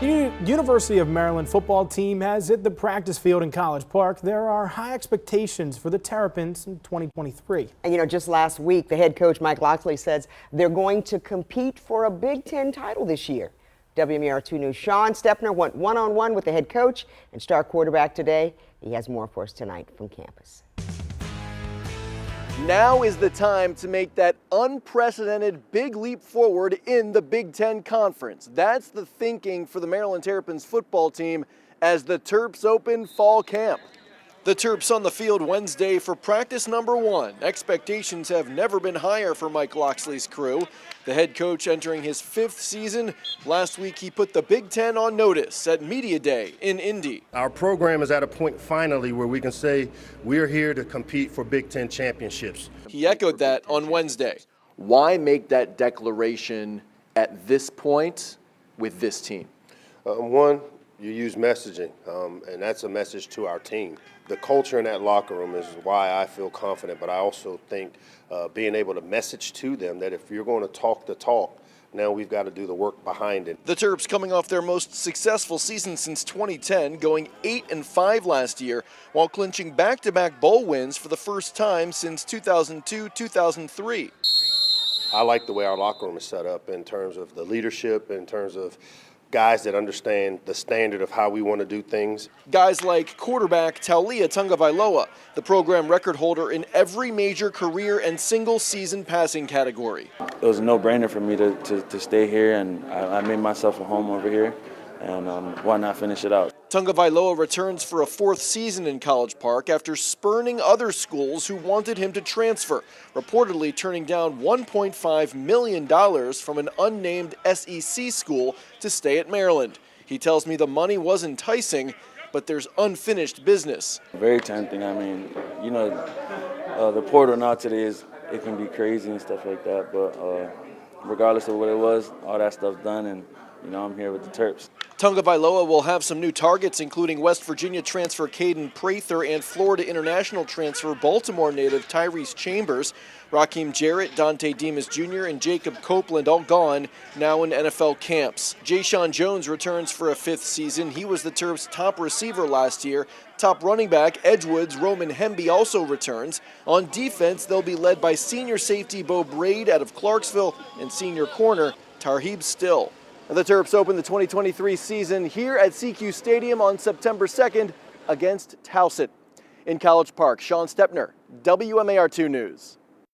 The University of Maryland football team has hit the practice field in College Park. There are high expectations for the Terrapins in 2023. And you know, just last week, the head coach Mike Locksley says they're going to compete for a Big Ten title this year. WMAR2 News' Sean Stepner went one-on-one with the head coach and star quarterback today. He has more for us tonight from campus. Now is the time to make that unprecedented big leap forward in the Big Ten Conference. That's the thinking for the Maryland Terrapins football team as the Terps open fall camp. The Terps on the field Wednesday for practice number one. Expectations have never been higher for Mike Locksley's crew. The head coach entering his fifth season. Last week he put the Big Ten on notice at Media Day in Indy. Our program is at a point finally where we can say we're here to compete for Big Ten championships. He echoed that on Wednesday. Why make that declaration at this point with this team? Um, one, you use messaging, um, and that's a message to our team. The culture in that locker room is why I feel confident, but I also think uh, being able to message to them that if you're going to talk the talk, now we've got to do the work behind it. The Terps coming off their most successful season since 2010, going 8 and 5 last year, while clinching back-to-back bowl wins for the first time since 2002-2003. I like the way our locker room is set up in terms of the leadership, in terms of guys that understand the standard of how we want to do things. Guys like quarterback Taulia Tagovailoa, the program record holder in every major career and single season passing category. It was a no-brainer for me to, to, to, stay here, and I, I made myself a home over here and um, why not finish it out? Tagovailoa returns for a fourth season in College Park after spurning other schools who wanted him to transfer, reportedly turning down $1.5 million from an unnamed SEC school to stay at Maryland. He tells me the money was enticing, but there's unfinished business. Very tempting. I mean, you know, uh, the portal now today is it can be crazy and stuff like that, but uh, regardless of what it was, all that stuff's done, and you know, I'm here with the Terps. Tagovailoa will have some new targets, including West Virginia transfer Caden Prather and Florida international transfer Baltimore native Tyrese Chambers. Rakim Jarrett, Dontay Demus Jr., and Jacob Copeland all gone, now in NFL camps. Jeshaun Jones returns for a fifth season. He was the Terps' top receiver last year. Top running back Edgewood's Roman Hemby also returns. On defense, they'll be led by senior safety Beau Brade out of Clarksville and senior corner Tarheeb Still. The Terps open the 2023 season here at SECU Stadium on September 2nd against Towson. In College Park, Sean Stepner, WMAR2 News.